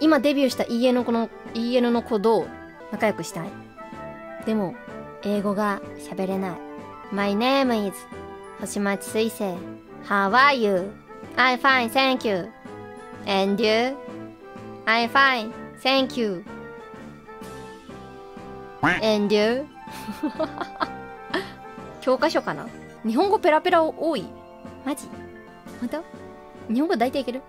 今デビューした EN の子の EN の子と仲良くしたいでも英語が喋れない My name is 星町水星 How are you? I'm fine, thank you And you? I'm fine, thank you And you? 教科書かな日本語ペラペラ多いマジ本当日本語大体いける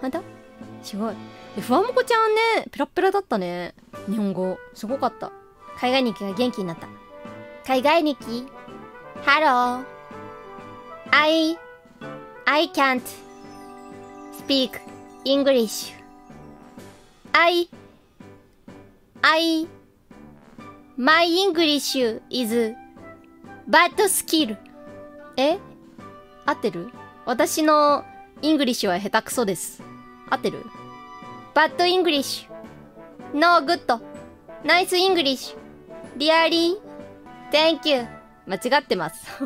本当すごい。え、ふわもこちゃんね、ペラペラだったね。日本語。すごかった。海外日記が元気になった。海外日記 ?Hello. I, I can't speak English. I, I, my English is bad skill. え？合ってる？私の English は下手くそです。合ってる ?bad English. No good. Nice English. Really? Thank you. 間違ってます。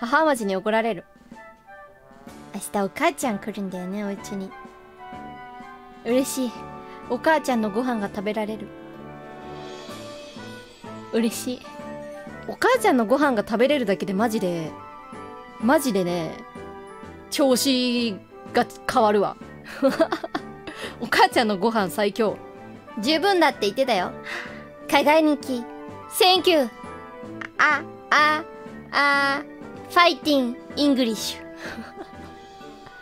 母町に怒られる。明日お母ちゃん来るんだよね、お家に。嬉しい。お母ちゃんのご飯が食べられる。嬉しい。お母ちゃんのご飯が食べれるだけでマジで、マジでね、調子が変わるわ。お母ちゃんのご飯最強。十分だって言ってたよ。海外ニキ。Thank you. あ、あ、あ、 fighting、English。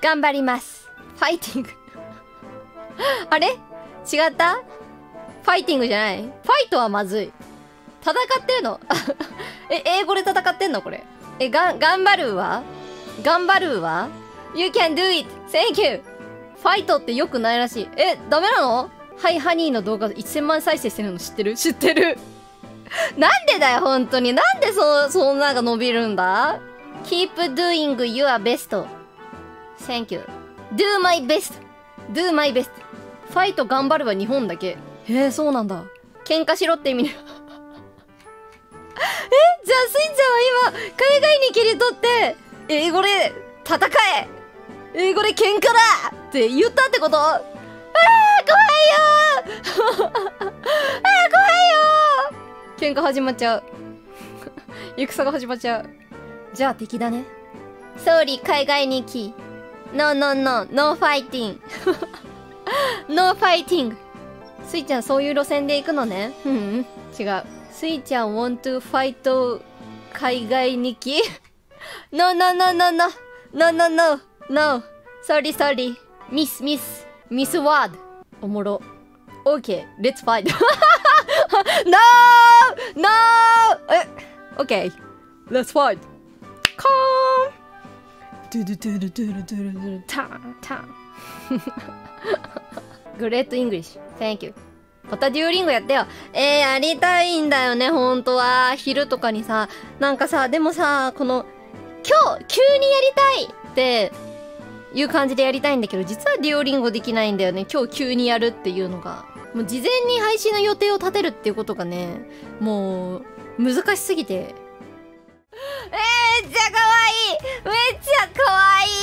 頑張ります。ファイティング？あれ？違った？ファイティングじゃない？ファイトはまずい。戦ってるの？え、英語で戦ってんのこれ？え、が、頑張るわ頑張るわ ?You can do it! Thank you! ファイトって良くないらしい。え、ダメなの？はい、ハニーの動画1000万再生してるの知ってる？知ってる なんでだよ、本当に。なんでそ、そんなが伸びるんだ ?Keep doing your best. Thank you. Do my best. Do my best. ファイト頑張るは日本だけ。へえ、そうなんだ。喧嘩しろって意味で。えじゃあスイちゃんは今海外に切り取って英語で戦え。英語で喧嘩だ。って言ったってこと？ああ怖いよ。ああ怖いよ。喧嘩始まっちゃう。戦が始まっちゃう。じゃあ敵だね。総理海外に行き No no no no fighting. No fighting. スイちゃんそういう路線で行くのね。うん。違う。スイちゃん want to fight 海外日記？No, no, no, no, no. No, no, no. No. Sorry, sorry. Miss, miss. Miss word. おもろ。Okay, let's fight. no! No! Okay, let's fight. Calm! ドゥドゥドゥドゥ。 Great English。Thank you. またデューリングやってよ。えー、やりたいんだよね、ほんとは。昼とかにさ。なんかさ、でもさ、この、今日、急にやりたいっていう感じでやりたいんだけど、実はデュオリンゴできないんだよね。今日急にやるっていうのが。もう事前に配信の予定を立てるっていうことがね、もう、難しすぎて。めっちゃ可愛いめっちゃ可愛い